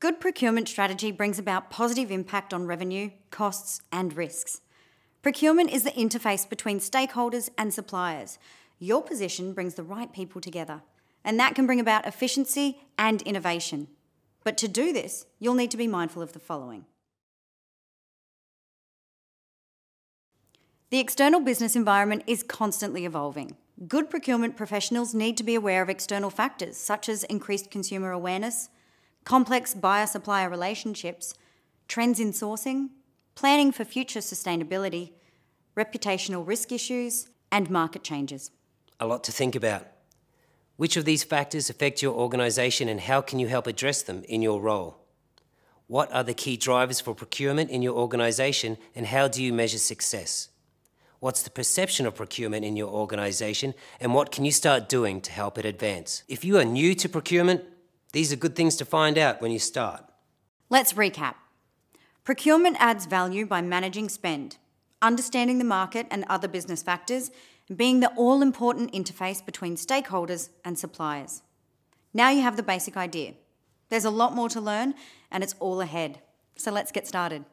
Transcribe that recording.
Good procurement strategy brings about positive impact on revenue, costs, and risks. Procurement is the interface between stakeholders and suppliers. Your position brings the right people together, and that can bring about efficiency and innovation. But to do this, you'll need to be mindful of the following. The external business environment is constantly evolving. Good procurement professionals need to be aware of external factors such as increased consumer awareness, complex buyer supplier relationships, trends in sourcing, planning for future sustainability, reputational risk issues, and market changes. A lot to think about. Which of these factors affect your organisation and how can you help address them in your role? What are the key drivers for procurement in your organisation and how do you measure success? What's the perception of procurement in your organisation and what can you start doing to help it advance? If you are new to procurement, these are good things to find out when you start. Let's recap. Procurement adds value by managing spend, understanding the market and other business factors, and being the all important interface between stakeholders and suppliers. Now you have the basic idea. There's a lot more to learn, and it's all ahead. So let's get started.